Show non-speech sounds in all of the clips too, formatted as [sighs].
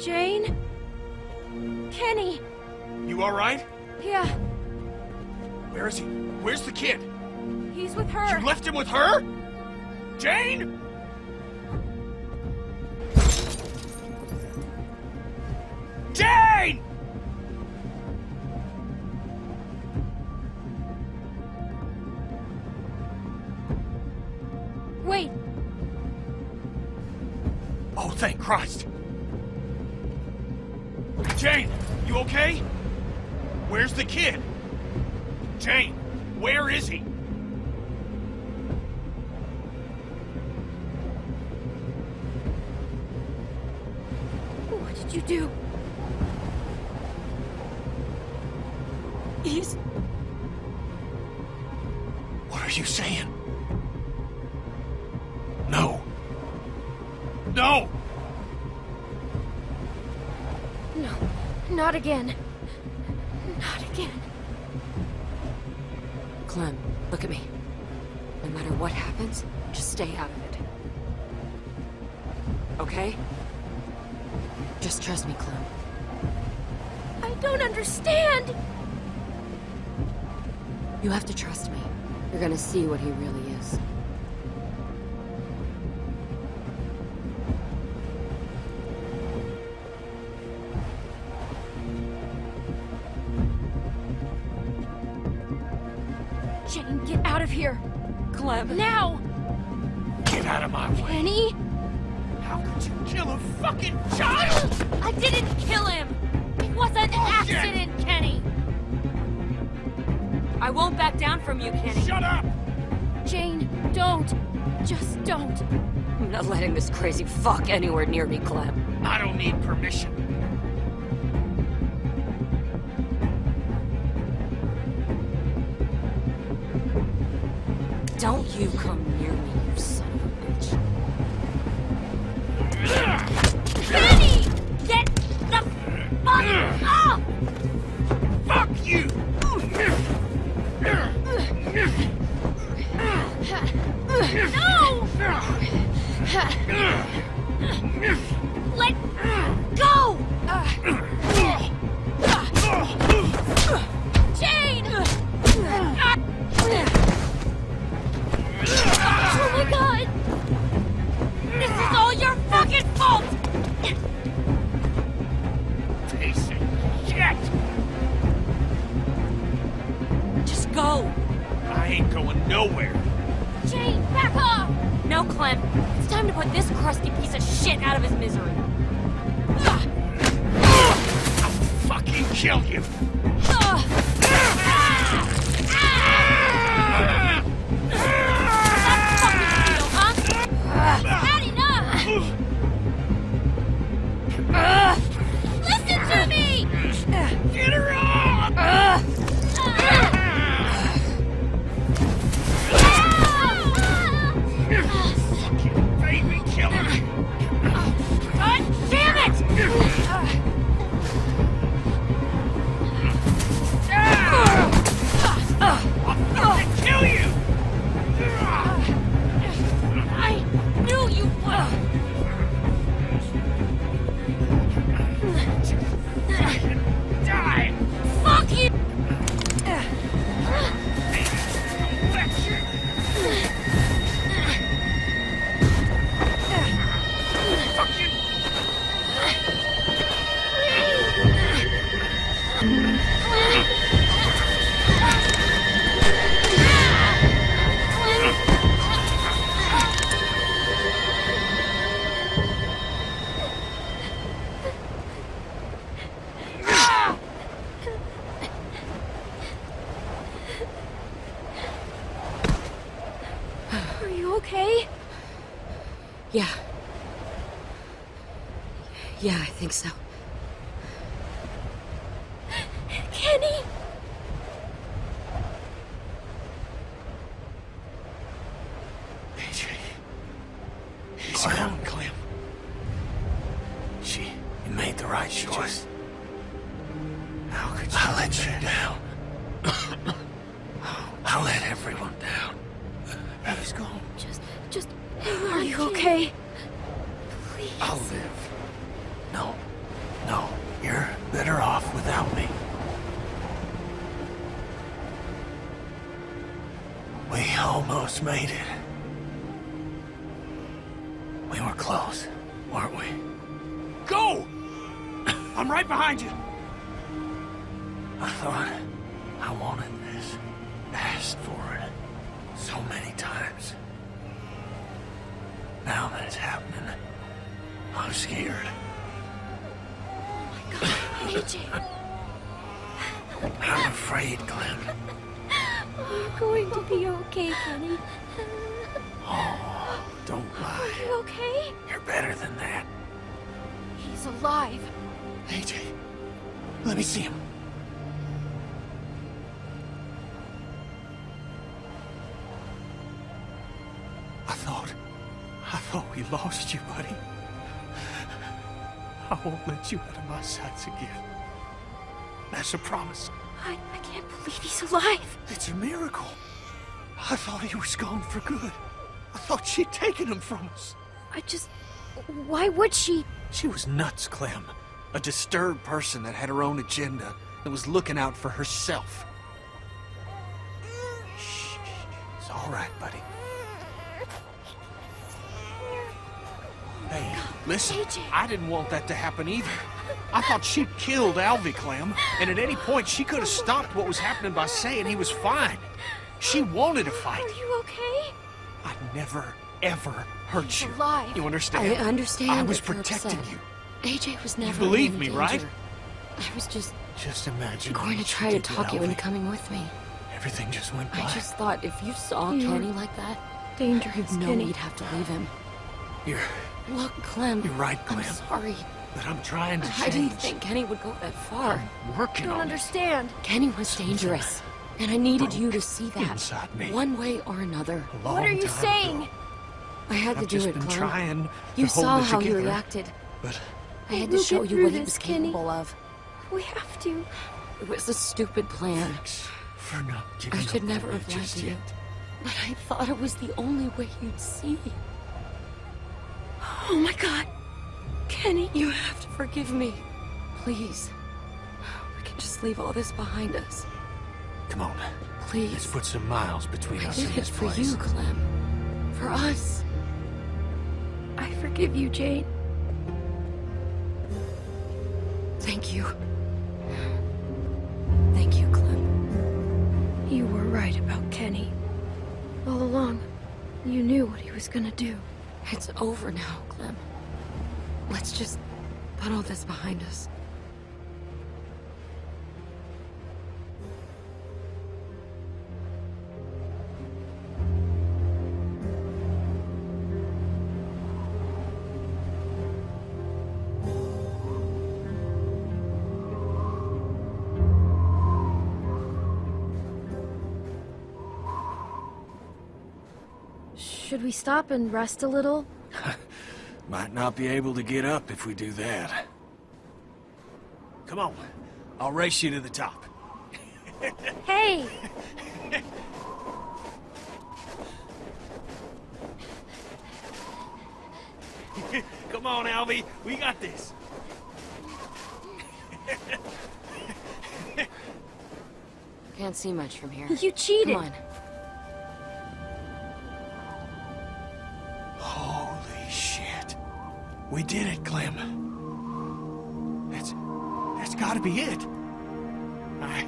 Jane? Kenny? You alright? Yeah, Where is he? Where's the kid? he's with her. You left him with her? Jane? Jane! Wait, Oh, thank Christ. Jane, you okay? Where's the kid? Jane, where is he? what did you do? He's. What are you saying? No! No, not again. Not again. Clem, look at me. No matter what happens, just stay out of it. Okay? Just trust me, Clem. I don't understand! You have to trust me. You're gonna see what he really is. Out of here! Clem! Now! Get out of my way. Kenny? How could you kill a fucking child? I didn't kill him! It was an Bullshit! accident, Kenny! I won't back down from you, Kenny. Shut up! Jane, don't! Just don't! I'm not letting this crazy fuck anywhere near me, Clem. I don't need permission. Don't you come near me, you son of a bitch. Kenny! Get the fuck off! Fuck you! No! Let go! Fucking fault! Piece of shit! Just go! I ain't going nowhere. Jane, back off! No, Clem. It's time to put this crusty piece of shit out of his misery. I'll fucking kill you! Killer! God damn it! Yeah. Yeah, I think so. Please. I'll live. No. No. You're better off without me. We almost made it. We were close, weren't we? Go! I'm right behind you. I thought I wanted this. Asked for it. So many times. Now that it's happening, I'm scared. Oh my god, AJ, I'm afraid, Clem. you're going to be okay, Kenny. Oh, don't lie. Are you okay? You're better than that. He's alive. AJ, let me see him. I thought, I thought we lost you, buddy. I won't let you out of my sights again. That's a promise. I, I can't believe he's alive. It's a miracle. I thought he was gone for good. I thought she'd taken him from us. I just. Why would she? She was nuts, Clem. A disturbed person that had her own agenda, that was looking out for herself. Shh. It's all right, buddy. Hey, listen. AJ. I didn't want that to happen either. I thought she'd killed Alvy Clem, and at any point she could have stopped what was happening by saying he was fine. She wanted to fight. Are you okay? I never, ever hurt He's you. alive. You understand? I understand? understand. I was protecting upset. you. AJ was never You believe in me, danger. right? I was just Just imagine. going to try to talk you into coming with me. Everything just went by. I just thought if you saw You're Kenny like that, Dangerous, you'd know Kenny. we'd have to leave him. You're, Look, Clem. you're right, Clem. I'm sorry. But I'm trying to I didn't think Kenny would go that far. I'm working don't on it. understand. Kenny was dangerous. And I needed you to see that. inside me. One way or another. A long What are you time saying? ago. I had to I've do just it, been Clem. trying You to hold saw it how he together, reacted. But I had to We'll show you through what he this, was Kenny. capable of. We have to. It was a stupid plan. thanks for not giving I should up never have lied just to you. yet. But I thought it was the only way you'd see. Oh my god. Kenny. You have to forgive me. Please. We can just leave all this behind us. Come on, Please. let's put some miles between I us did and it this for place. you, Clem. For us. I forgive you, Jane. Thank you. Thank you, Clem. You were right about Kenny. All along, you knew what he was gonna do. It's over now, Clem. Let's just put all this behind us. We stop and rest a little? [laughs] Might not be able to get up if we do that. Come on. I'll race you to the top. [laughs] Hey! [laughs] Come on, Alvy. We got this. Can't see much from here. You cheated! Come on. We did it, Clem. That's... that's gotta be it. I,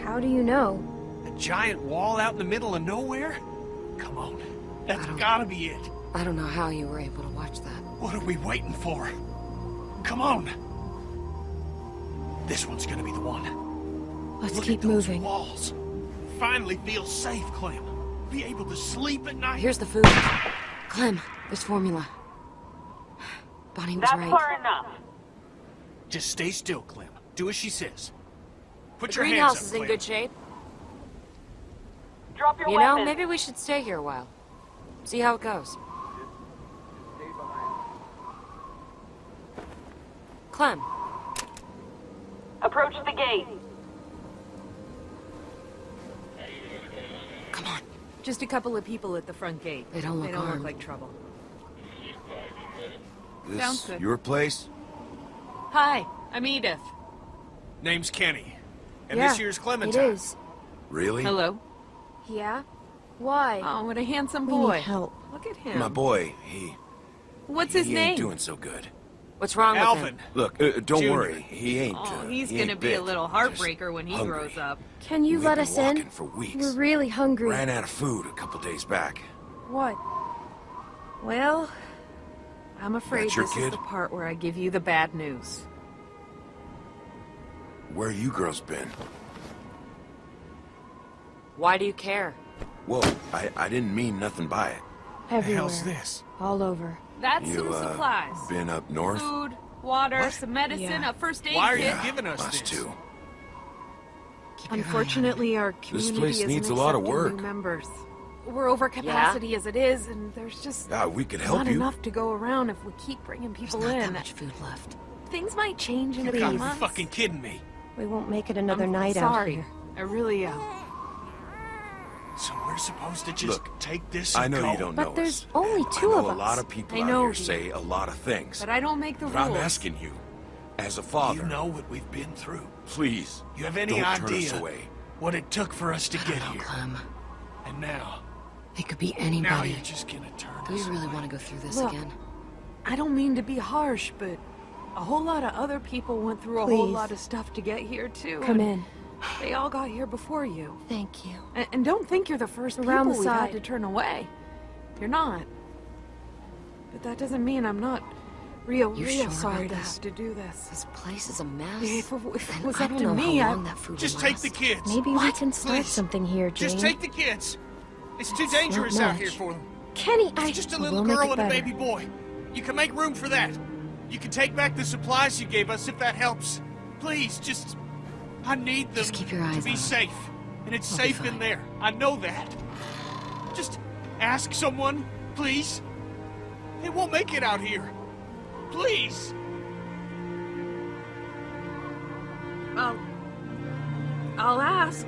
[laughs] How do you know? a giant wall out in the middle of nowhere? Come on. That's gotta be it. I don't know how you were able to watch that. What are we waiting for? Come on. This one's gonna be the one. Let's Look keep moving. walls. Finally feel safe, Clem. Be able to sleep at night. Here's the food. Clem, this formula. Bonnie was That's right. far enough. Just stay still, Clem. Do as she says. Put The your greenhouse hands up, is in Clem. good shape. Drop your You know, maybe we should stay here a while. See how it goes. Clem, Approach the gate. come on. Just a couple of people at the front gate. They don't look They don't armed. look like trouble. Sounds This good. your place? Hi, I'm Edith. Name's Kenny. And yeah, this year's Clementine. It is. Really? Hello. Yeah? Why? Oh, what a handsome we boy. need help. Look at him. My boy, he What's he his ain't name? doing so good. What's wrong with Alvin. him? Look, uh, don't Junior. worry. He ain't. Oh, uh, he's he gonna ain't be a little heartbreaker when he hungry. grows up. Can you We've let been us in? for weeks. We're really hungry. Ran out of food a couple days back. What? Well, I'm afraid your this kid? is the part where I give you the bad news. Where you girls been? Why do you care? Whoa, I, I didn't mean nothing by it. The Everywhere. hell's this? All over. That's You, some uh, supplies. been up north? Food, water, What? some medicine, Yeah. a first aid kit. Why are kit. you giving us Us this? too. Unfortunately, our community place isn't needs a lot of work. New members. We're over capacity as it is, and there's just Yeah, we could help not you. enough to go around if we keep bringing people There's people not in. that much food left. Things might change in a You few gotta be months. fucking kidding me. We won't make it another I'm night out here. I really uh, am. So we're supposed to just Look, take this and I know go. you don't But know there's us. only and two I know of a lot of people I out know, here dear. say a lot of things. But I don't make the But I'm asking you, as a father, You know what we've been through. please, You have any don't idea turn us away. what it took for us to get No, here? Clem. And now, It could be now anybody. you're just gonna turn Do you really want to go through this Look, again? I don't mean to be harsh, but a whole lot of other people went through a whole lot of stuff to get here too. Come in. They all got here before you. Thank you. And, and don't think you're the first Around people the we've had side. to turn away. You're not. But that doesn't mean I'm not real, You real sure sorry to have to do this. This place is a mess. If it, if it was I up don't to know me, how I, long that food Just will take last. the kids. Maybe we can start Please. something here, Jane. Just take the kids. It's too dangerous out here for them. Kenny, I... It's just a We'll little girl it and a baby boy. You can make room for that. You can take back the supplies you gave us if that helps. Please, just... I need them Just keep your to be on 'em. safe. And it's I'll safe in there. I know that. Just ask someone, please. They won't make it out here. Please. I'll, I'll ask.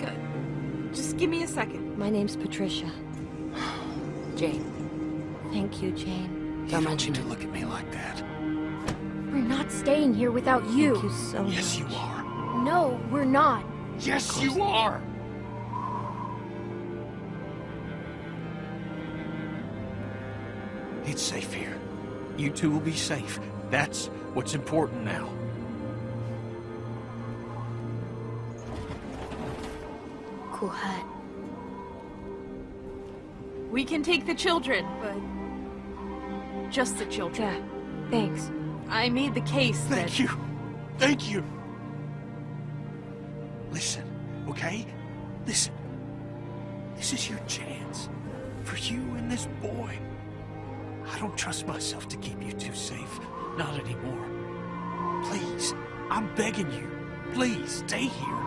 Just give me a second. My name's Patricia. Jane, Thank you, Jane. don't you mention to look at me like that. We're not staying here without you. Thank you so much. Yes, you are. No, we're not. Yes, you are. It's safe here. You two will be safe. That's what's important now. Cool hat. We can take the children, but just the children. Yeah, thanks. I made the case that Thank you. Thank you. Listen, okay? Listen. This is your chance. For you and this boy. I don't trust myself to keep you two safe. Not anymore. Please, I'm begging you. Please, stay here.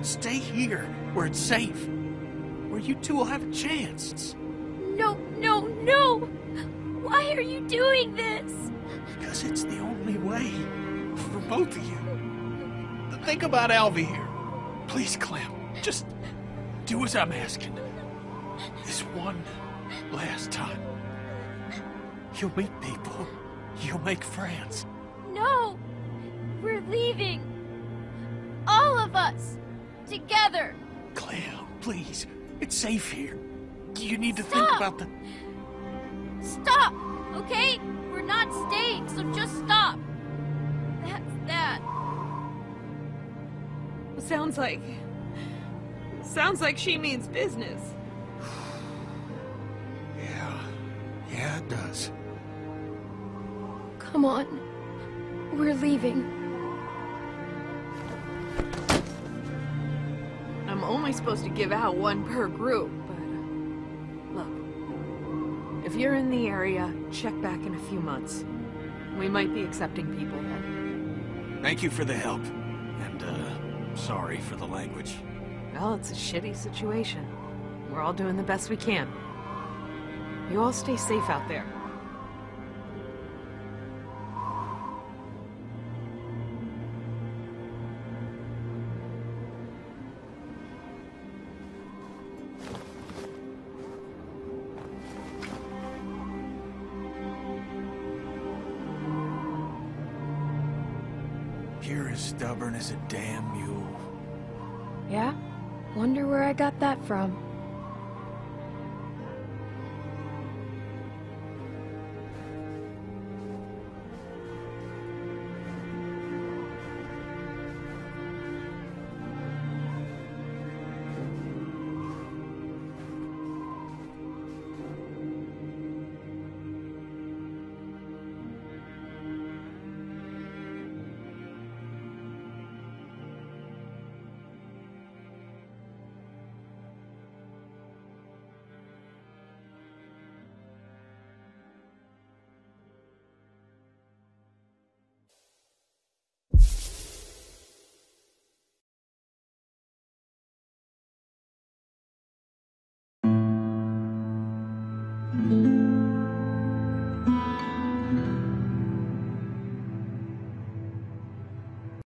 Stay here, where it's safe. Where you two will have a chance. No, no, no! Why are you doing this? Because it's the only way for both of you. Think about Alvy here. Please, Clem, just do as I'm asking. This one last time. You'll meet people. You'll make friends. No! We're leaving! All of us! Together! Clem, please. It's safe here. You need to Stop! think about the... Stop! Okay? We're not staying, so just stop! That's that. sounds like sounds like she means business. [sighs] Yeah. Yeah, it does. Come on. We're leaving. Only supposed to give out one per group, but uh, look, if you're in the area, check back in a few months. We might be accepting people then. Thank you for the help. And, uh, sorry for the language. Well, it's a shitty situation. We're all doing the best we can. You all stay safe out there. You're as stubborn as a damn mule. Yeah? Wonder where I got that from.